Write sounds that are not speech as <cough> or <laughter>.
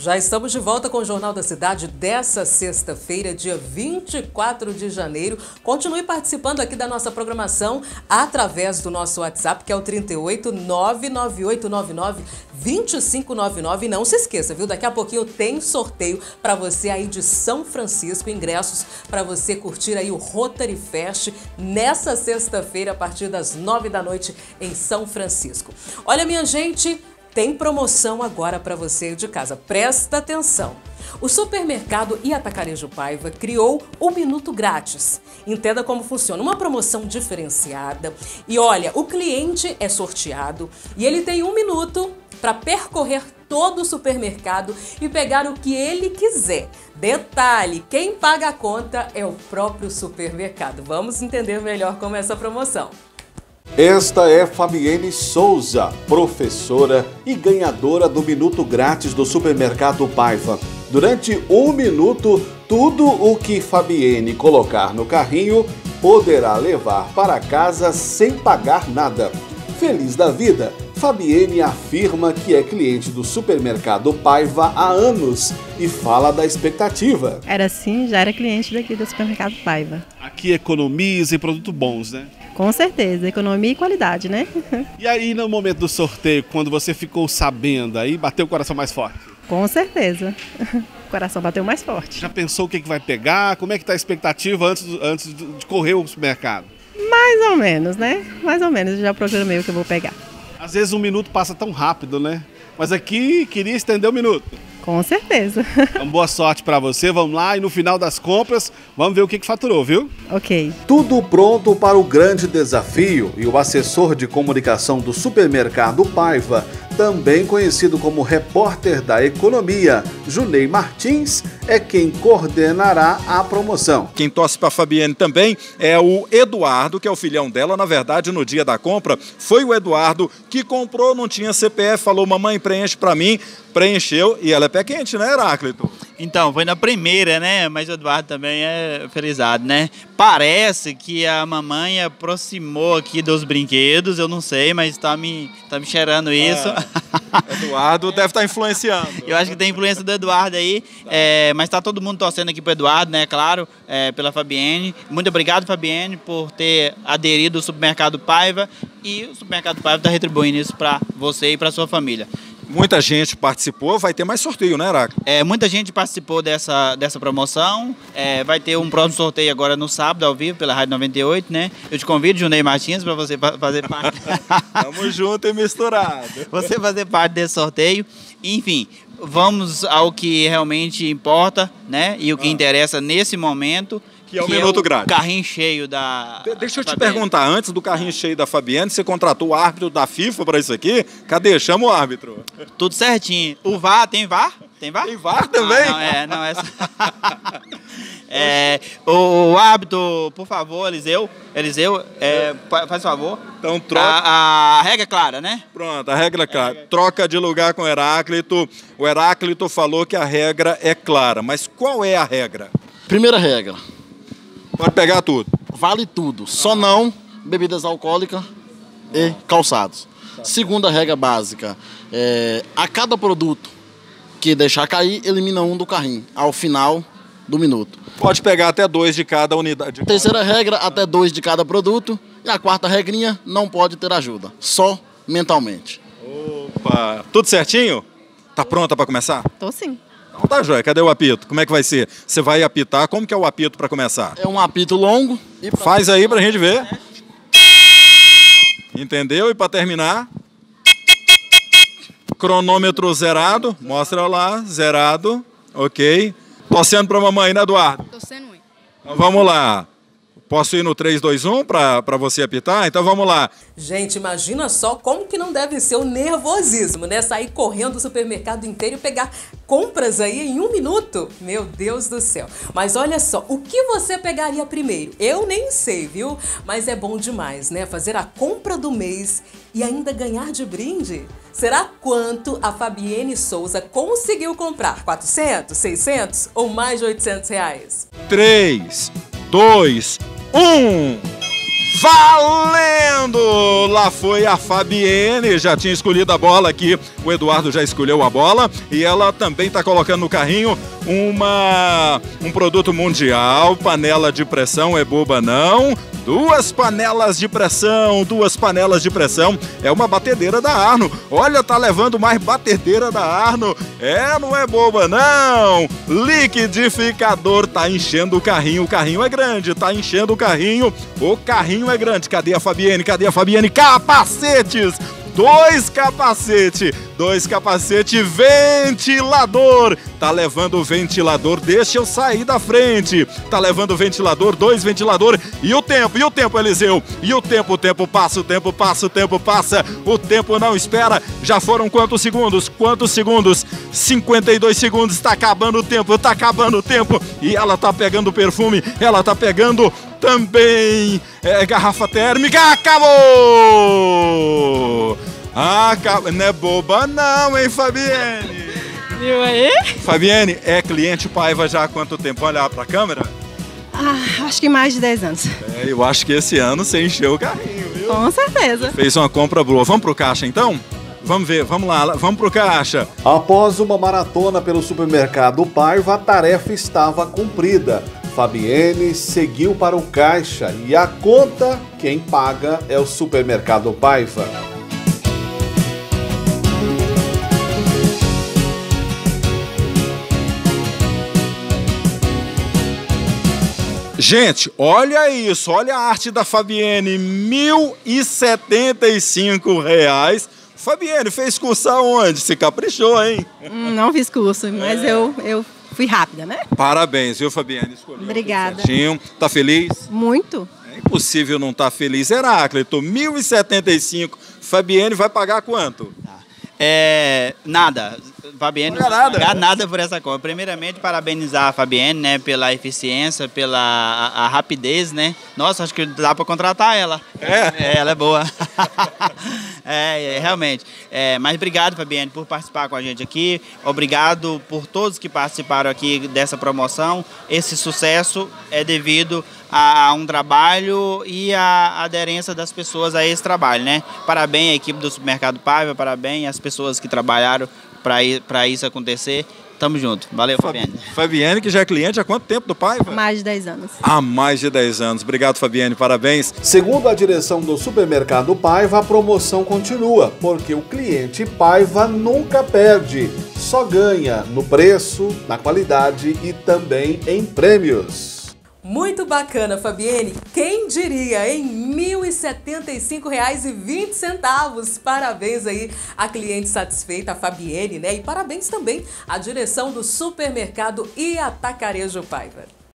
Já estamos de volta com o Jornal da Cidade dessa sexta-feira, dia 24 de janeiro. Continue participando aqui da nossa programação através do nosso WhatsApp, que é o 38 99899 2599. E não se esqueça, viu? Daqui a pouquinho tem sorteio para você aí de São Francisco, ingressos para você curtir aí o Rotary Fest nessa sexta-feira, a partir das nove da noite em São Francisco. Olha, minha gente. Tem promoção agora para você de casa. Presta atenção. O supermercado e Atacarejo Paiva criou o Minuto Grátis. Entenda como funciona. Uma promoção diferenciada. E olha, o cliente é sorteado e ele tem um minuto para percorrer todo o supermercado e pegar o que ele quiser. Detalhe: quem paga a conta é o próprio supermercado. Vamos entender melhor como é essa promoção. Esta é Fabienne Souza, professora e ganhadora do Minuto Grátis do Supermercado Paiva. Durante um minuto, tudo o que Fabienne colocar no carrinho poderá levar para casa sem pagar nada. Feliz da vida, Fabienne afirma que é cliente do supermercado Paiva há anos e fala da expectativa. Era assim, já era cliente daqui do supermercado Paiva. Aqui economiza e produtos bons, né? Com certeza, economia e qualidade, né? <laughs> E aí no momento do sorteio, quando você ficou sabendo, aí bateu o coração mais forte? Com certeza. <laughs> O coração bateu mais forte. Já pensou o que, que vai pegar? Como é que está a expectativa antes, antes de correr o supermercado? Mais ou menos, né? Mais ou menos, já programei o que eu vou pegar. Às vezes um minuto passa tão rápido, né? Mas aqui queria estender o um minuto. Com certeza. <laughs> Então, boa sorte para você. Vamos lá e no final das compras, vamos ver o que, que faturou, viu? Ok. Tudo pronto para o grande desafio e o assessor de comunicação do supermercado Paiva também conhecido como repórter da economia, Junei Martins, é quem coordenará a promoção. Quem torce para a Fabienne também é o Eduardo, que é o filhão dela. Na verdade, no dia da compra, foi o Eduardo que comprou, não tinha CPF, falou: mamãe, preenche para mim. Preencheu e ela é pé quente, né, Heráclito? Então, foi na primeira, né? Mas o Eduardo também é felizado, né? Parece que a mamãe aproximou aqui dos brinquedos, eu não sei, mas tá me, tá me cheirando isso. É. <laughs> Eduardo deve estar tá influenciando. Eu acho que tem influência do Eduardo aí, é, mas tá todo mundo torcendo aqui pro Eduardo, né? Claro, é, pela Fabienne. Muito obrigado, Fabienne, por ter aderido ao supermercado Paiva e o supermercado Paiva está retribuindo isso para você e para sua família. Muita gente participou, vai ter mais sorteio, né, Araca? É, muita gente participou dessa, dessa promoção. É, vai ter um próximo sorteio agora no sábado, ao vivo, pela Rádio 98, né? Eu te convido, Junei Martins, para você fazer parte. <laughs> Tamo junto e misturado. Você fazer parte desse sorteio. Enfim, vamos ao que realmente importa, né? E o que ah. interessa nesse momento que é o que minuto é o grátis. Carrinho cheio da. De deixa eu te Fabienne. perguntar, antes do carrinho cheio da Fabienne, você contratou o árbitro da FIFA para isso aqui? Cadê? Chama o árbitro. Tudo certinho. O VAR, tem VAR? Tem VAR? Tem VAR também? Ah, não, é, não, é. <laughs> é o, o árbitro, por favor, Eliseu. Eliseu, é, faz favor. Então troca. A, a, regra é clara, né? Pronto, a regra é clara. Troca de lugar com o Heráclito. O Heráclito falou que a regra é clara, mas qual é a regra? Primeira regra Pode pegar tudo. Vale tudo, só não bebidas alcoólicas e calçados. Segunda regra básica, é, a cada produto que deixar cair, elimina um do carrinho, ao final do minuto. Pode pegar até dois de cada unidade. Terceira regra, até dois de cada produto. E a quarta regrinha, não pode ter ajuda, só mentalmente. Opa! Tudo certinho? Tá pronta para começar? Tô sim. Então tá, Joia, cadê o apito? Como é que vai ser? Você vai apitar, como que é o apito para começar? É um apito longo. E Faz aí pra gente ver. Entendeu? E para terminar? Cronômetro zerado. Mostra lá, zerado. Ok. Torcendo pra mamãe, né, Eduardo? Torcendo, Então vamos lá. Posso ir no 3, 2, 1 para você apitar? Então vamos lá. Gente, imagina só como que não deve ser o nervosismo, né? Sair correndo do supermercado inteiro e pegar compras aí em um minuto. Meu Deus do céu. Mas olha só, o que você pegaria primeiro? Eu nem sei, viu? Mas é bom demais, né? Fazer a compra do mês e ainda ganhar de brinde. Será quanto a Fabienne Souza conseguiu comprar? 400, 600 ou mais de 800 reais? 3, 2, um. Valendo! lá foi a Fabienne, já tinha escolhido a bola aqui, o Eduardo já escolheu a bola e ela também está colocando no carrinho uma um produto mundial, panela de pressão, é boba não, Duas panelas de pressão, duas panelas de pressão. É uma batedeira da Arno. Olha, tá levando mais batedeira da Arno. É, não é boba, não. Liquidificador tá enchendo o carrinho. O carrinho é grande, tá enchendo o carrinho. O carrinho é grande. Cadê a Fabienne? Cadê a Fabienne? Capacetes! Dois capacete, dois capacete ventilador. Tá levando o ventilador, deixa eu sair da frente. Tá levando o ventilador, dois ventilador e o tempo, e o tempo, Eliseu. E o tempo, o tempo passa, o tempo passa, o tempo passa. O tempo não espera. Já foram quantos segundos? Quantos segundos? 52 segundos. Tá acabando o tempo, tá acabando o tempo. E ela tá pegando perfume, ela tá pegando também é, garrafa térmica. Acabou! Acabou. Não é boba não, hein, Fabienne? Viu aí? Fabienne, é cliente Paiva já há quanto tempo? Olha para a câmera. Ah, acho que mais de 10 anos. É, eu acho que esse ano você encheu o carrinho, viu? Com certeza. Fez uma compra boa. Vamos pro caixa então? Vamos ver, vamos lá, vamos pro caixa. Após uma maratona pelo supermercado Paiva, a tarefa estava cumprida. Fabienne seguiu para o caixa e a conta quem paga é o supermercado Paiva. Gente, olha isso, olha a arte da Fabienne, 1.075 reais. Fabienne, fez curso aonde? Se caprichou, hein? Hum, não fiz curso, mas é. eu, eu fui rápida, né? Parabéns, viu, Fabiane? Escolheu Obrigada. Tá feliz? Muito. É impossível não estar tá feliz. Heráclito, 1.075. Fabiane vai pagar quanto? É, nada. Fabienne não nada. pagar nada por essa compra. Primeiramente, parabenizar a Fabienne, né, pela eficiência, pela a, a rapidez, né? Nossa, acho que dá para contratar ela. É? é? ela é boa. <laughs> é, é, realmente. É, mas obrigado, Fabienne, por participar com a gente aqui. Obrigado por todos que participaram aqui dessa promoção. Esse sucesso é devido a, um trabalho e a aderência das pessoas a esse trabalho, né? Parabéns à equipe do Supermercado Paiva, parabéns às pessoas que trabalharam para isso acontecer. Tamo junto. Valeu, Fabiane. Fabiane, que já é cliente há quanto tempo do Paiva? Mais de 10 anos. Há mais de 10 anos. Obrigado, Fabiane. Parabéns. Segundo a direção do supermercado Paiva, a promoção continua, porque o cliente Paiva nunca perde, só ganha no preço, na qualidade e também em prêmios. Muito bacana, Fabienne. Quem diria, em R$ 1.075,20. Parabéns aí à cliente satisfeita, a Fabienne, né? E parabéns também à direção do supermercado e Atacarejo Paiva.